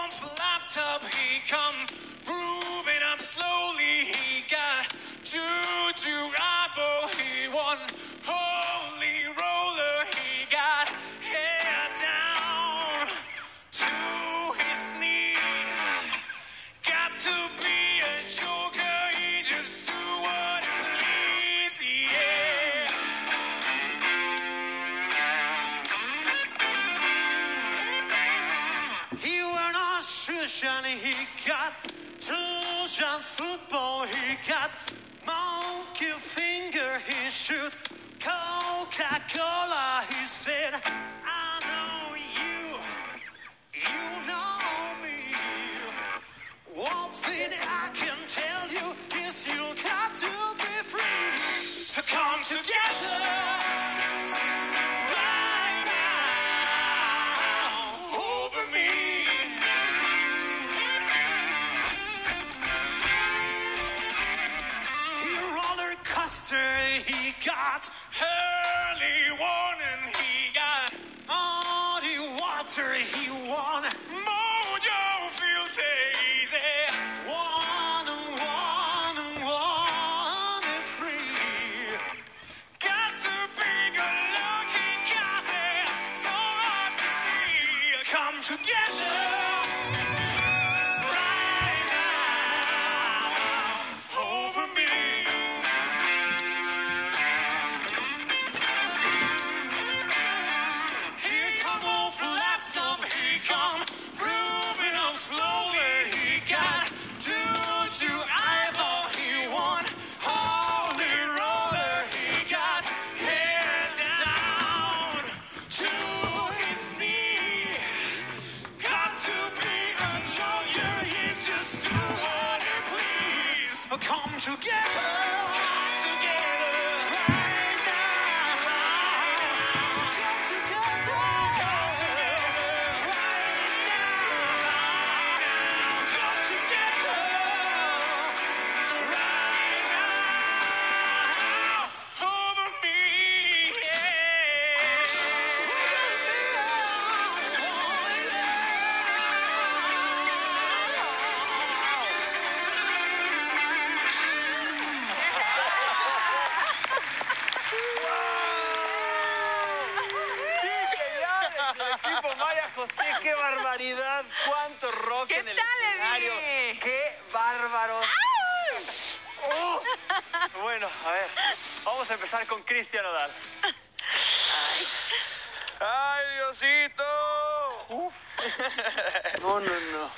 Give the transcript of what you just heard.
on for laptop, he come grooving up slowly. He got Juju Rabo, he won Holy Roller, he got hair down to his knee. Got to be a joker. He went on shush and he got touch on football. He got monkey finger. He shoot Coca Cola. He said, I know you. You know me. One thing I can tell you is you got to be free to come together coaster, he got early warning, he got muddy water, he won mojo feel tasty. One and one and one is three. Got to be good looking, coffee, eh, so hard to see. Come together flats he come moving up slowly. He got Juju eyeball, he won holy roller. He got head down to his knee. Got to be a junior, he just do what he please. Come together José, qué barbaridad, cuánto rock ¿Qué en el tal, escenario, qué bárbaros. Uh, bueno, a ver, vamos a empezar con Cristian Odal. ¡Ay, Diosito! No, no, no.